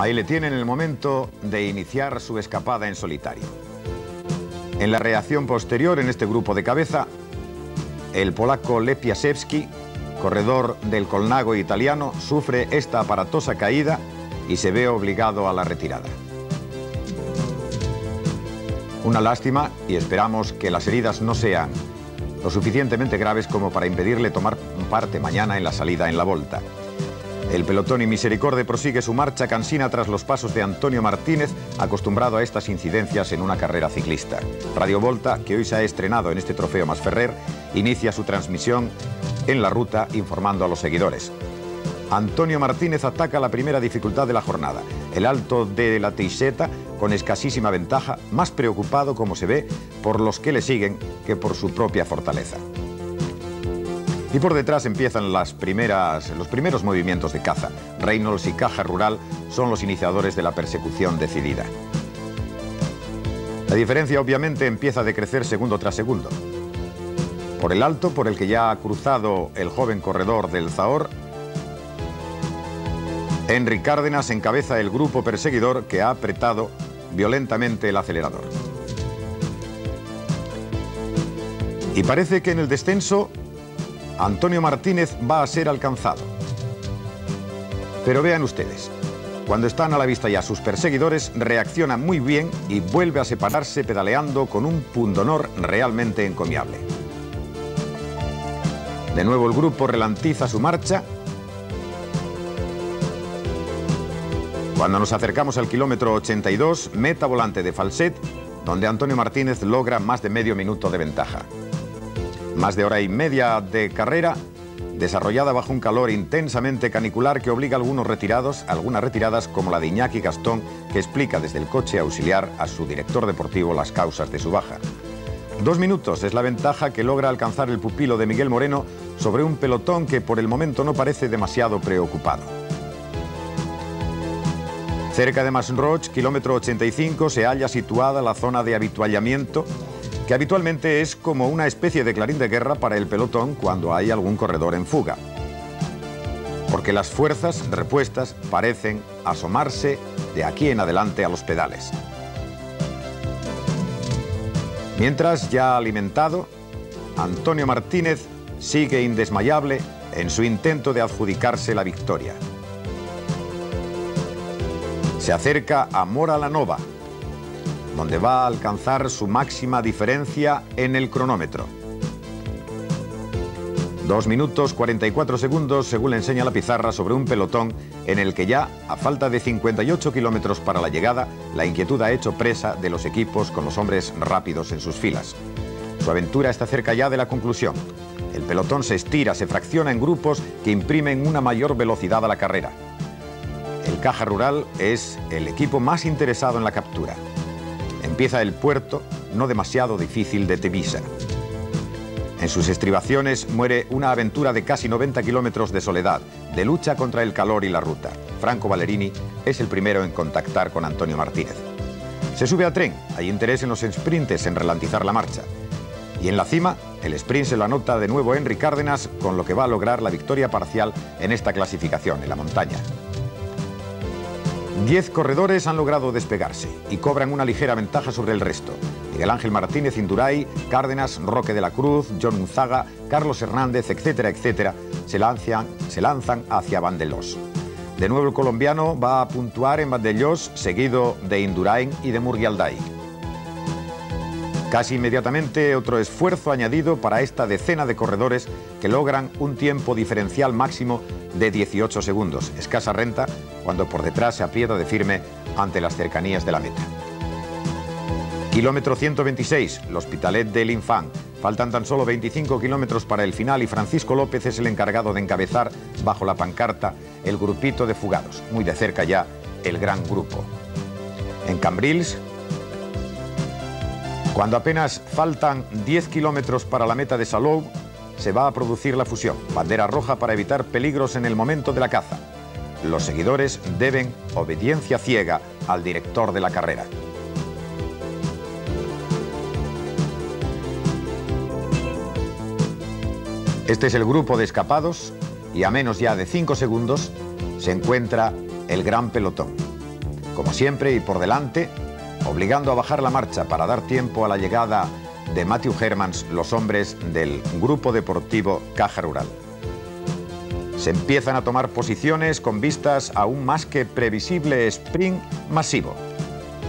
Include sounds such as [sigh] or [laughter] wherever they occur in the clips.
Ahí le tienen el momento de iniciar su escapada en solitario. En la reacción posterior en este grupo de cabeza, el polaco Lepiasewski, corredor del Colnago italiano, sufre esta aparatosa caída y se ve obligado a la retirada. Una lástima y esperamos que las heridas no sean lo suficientemente graves como para impedirle tomar parte mañana en la salida en la Volta. El pelotón y Misericorde prosigue su marcha cansina tras los pasos de Antonio Martínez, acostumbrado a estas incidencias en una carrera ciclista. Radio Volta, que hoy se ha estrenado en este trofeo Masferrer, inicia su transmisión en la ruta informando a los seguidores. Antonio Martínez ataca la primera dificultad de la jornada, el alto de la Teixeta, con escasísima ventaja, más preocupado, como se ve, por los que le siguen que por su propia fortaleza. Y por detrás empiezan los primeros movimientos de caza. Reynolds y Caja Rural son los iniciadores de la persecución decidida. La diferencia obviamente empieza a decrecer segundo tras segundo. Por el alto por el que ya ha cruzado el joven corredor del Zahor, Henry Cárdenas encabeza el grupo perseguidor que ha apretado violentamente el acelerador. Y parece que en el descenso Antonio Martínez va a ser alcanzado. Pero vean ustedes, cuando están a la vista ya sus perseguidores, reacciona muy bien y vuelve a separarse pedaleando con un pundonor realmente encomiable. De nuevo el grupo relantiza su marcha. Cuando nos acercamos al kilómetro 82, meta volante de Falset, donde Antonio Martínez logra más de medio minuto de ventaja. Más de hora y media de carrera, desarrollada bajo un calor intensamente canicular que obliga a algunos retirados, algunas retiradas como la de Iñaki Gastón, que explica desde el coche auxiliar a su director deportivo las causas de su baja. Dos minutos es la ventaja que logra alcanzar el pupilo de Miguel Moreno sobre un pelotón que por el momento no parece demasiado preocupado. Cerca de Masroch, kilómetro 85, se halla situada la zona de habituallamiento que habitualmente es como una especie de clarín de guerra para el pelotón cuando hay algún corredor en fuga. Porque las fuerzas repuestas parecen asomarse de aquí en adelante a los pedales. Mientras, ya alimentado, Antonio Martínez sigue indesmayable en su intento de adjudicarse la victoria. Se acerca a Mora la Nova, donde va a alcanzar su máxima diferencia en el cronómetro. Dos minutos 44 segundos, según le enseña la pizarra, sobre un pelotón en el que ya, a falta de 58 kilómetros para la llegada, la inquietud ha hecho presa de los equipos con los hombres rápidos en sus filas. Su aventura está cerca ya de la conclusión. El pelotón se estira, se fracciona en grupos que imprimen una mayor velocidad a la carrera. El Caja Rural es el equipo más interesado en la captura empieza el puerto no demasiado difícil de Tevisa. En sus estribaciones muere una aventura de casi 90 kilómetros de soledad, de lucha contra el calor y la ruta. Franco Ballerini es el primero en contactar con Antonio Martínez. Se sube al tren, hay interés en los sprints en relantizar la marcha. Y en la cima, el sprint se lo anota de nuevo Henry Cárdenas, con lo que va a lograr la victoria parcial en esta clasificación, en la montaña. Diez corredores han logrado despegarse y cobran una ligera ventaja sobre el resto. Miguel Ángel Martínez Induray, Cárdenas, Roque de la Cruz, John Unzaga, Carlos Hernández, etcétera, etcétera, se lanzan, se lanzan hacia Vandelos. De nuevo el colombiano va a puntuar en Vandelos, seguido de Indurain y de Murgialday. Casi inmediatamente otro esfuerzo añadido para esta decena de corredores que logran un tiempo diferencial máximo de 18 segundos, escasa renta cuando por detrás se aprieta de firme ante las cercanías de la meta. Kilómetro 126, el Hospitalet del Infant. Faltan tan solo 25 kilómetros para el final y Francisco López es el encargado de encabezar bajo la pancarta el grupito de fugados, muy de cerca ya el gran grupo. En Cambrils, cuando apenas faltan 10 kilómetros para la meta de Salou, se va a producir la fusión. Bandera roja para evitar peligros en el momento de la caza. Los seguidores deben obediencia ciega al director de la carrera. Este es el grupo de escapados y a menos ya de 5 segundos se encuentra el gran pelotón. como siempre y por delante, obligando a bajar la marcha para dar tiempo a la llegada de Matthew Hermans, los hombres del Grupo Deportivo Caja Rural. Se empiezan a tomar posiciones con vistas a un más que previsible sprint masivo.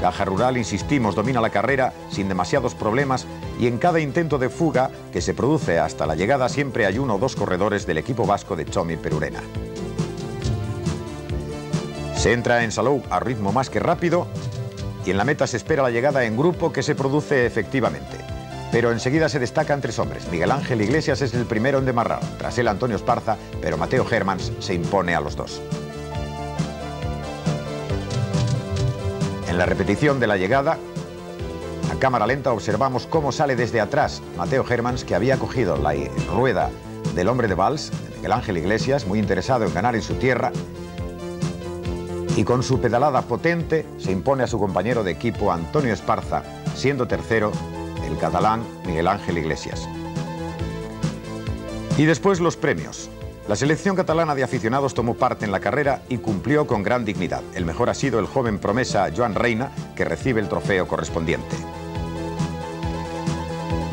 Caja Rural, insistimos, domina la carrera sin demasiados problemas y en cada intento de fuga que se produce hasta la llegada siempre hay uno o dos corredores del equipo vasco de Chomi Perurena. Se entra en Salou a ritmo más que rápido y en la meta se espera la llegada en grupo que se produce efectivamente. Pero enseguida se destacan tres hombres. Miguel Ángel Iglesias es el primero en demarrar, tras él Antonio Esparza, pero Mateo Germans se impone a los dos. En la repetición de la llegada, a cámara lenta observamos cómo sale desde atrás Mateo Germans, que había cogido la rueda del hombre de Vals, Miguel Ángel Iglesias, muy interesado en ganar en su tierra, y con su pedalada potente se impone a su compañero de equipo Antonio Esparza, siendo tercero el catalán Miguel Ángel Iglesias. Y después los premios. La selección catalana de aficionados tomó parte en la carrera y cumplió con gran dignidad. El mejor ha sido el joven promesa Joan Reina, que recibe el trofeo correspondiente.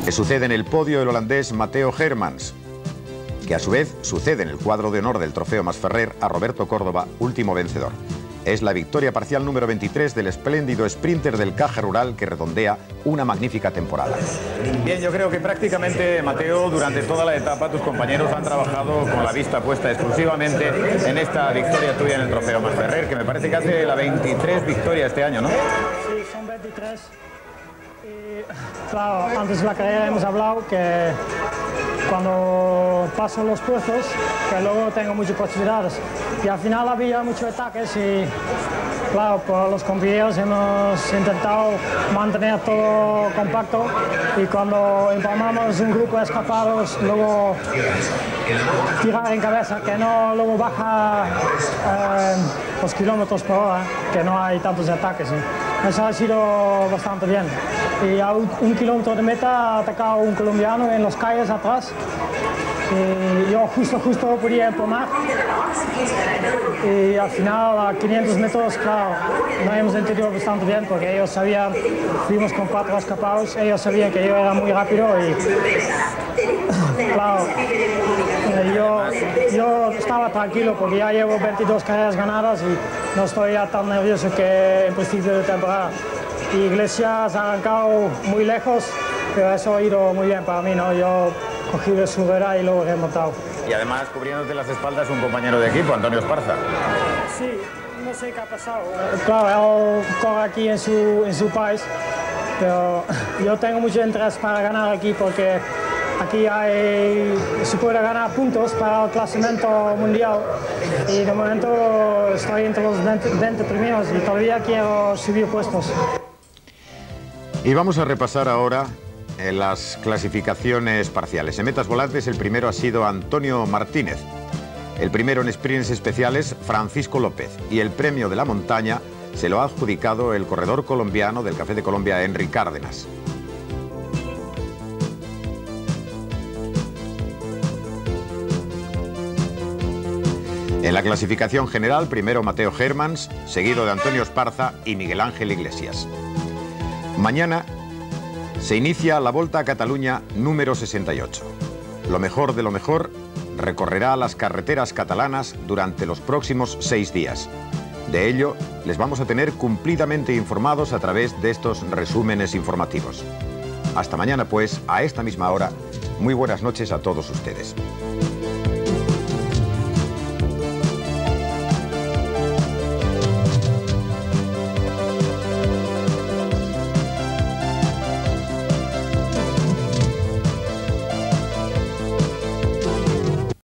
Le sucede en el podio el holandés Mateo Hermans, que a su vez sucede en el cuadro de honor del trofeo Masferrer a Roberto Córdoba, último vencedor. Es la victoria parcial número 23 del espléndido sprinter del Caja Rural que redondea una magnífica temporada. Bien, yo creo que prácticamente, Mateo, durante toda la etapa tus compañeros han trabajado con la vista puesta exclusivamente en esta victoria tuya en el Trofeo Masferrer, que me parece que hace la 23 victoria este año, ¿no? Sí, son 23. claro, antes de la carrera hemos hablado que cuando paso los puestos, que luego tengo muchas posibilidades. Y al final había muchos ataques y, claro, por los compañeros hemos intentado mantener todo compacto y cuando empalmamos un grupo de escapados, luego tirar en cabeza, que no luego baja eh, los kilómetros por hora, que no hay tantos ataques. Eso ha sido bastante bien. Y a un, kilómetro de meta ha atacado un colombiano en los calles atrás. Y yo justo, justo podía empomar. Y al final, a 500 metros, claro, no hemos entendido bastante bien porque ellos sabían, fuimos con cuatro escapados, ellos sabían que yo era muy rápido y [coughs] claro, eh, yo, yo estaba tranquilo porque ya llevo 22 carreras ganadas y no estoy ya tan nervioso que en principio de temporada. Iglesias ha arrancado muy lejos, pero eso ha ido muy bien para mí, ¿no? Yo cogí de su vera y luego he remontado. Y además cubriéndote las espaldas un compañero de equipo, Antonio Esparza. Sí, no sé qué ha pasado. Claro, él corre aquí en su, en su país, pero [laughs] yo tengo mucho interés para ganar aquí porque aquí hay, se puede ganar puntos para el clasamiento mundial y de momento estoy entre los 20, primeros y todavía quiero subir puestos. Y vamos a repasar ahora en las clasificaciones parciales. En metas volantes el primero ha sido Antonio Martínez. El primero en sprints especiales, Francisco López. Y el premio de la montaña se lo ha adjudicado el corredor colombiano del Café de Colombia, Henry Cárdenas. En la clasificación general, primero Mateo Germans, seguido de Antonio Esparza y Miguel Ángel Iglesias. Mañana se inicia la Volta a Cataluña número 68. Lo mejor de lo mejor recorrerá las carreteras catalanas durante los próximos seis días. De ello, les vamos a tener cumplidamente informados a través de estos resúmenes informativos. Hasta mañana, pues, a esta misma hora, muy buenas noches a todos ustedes.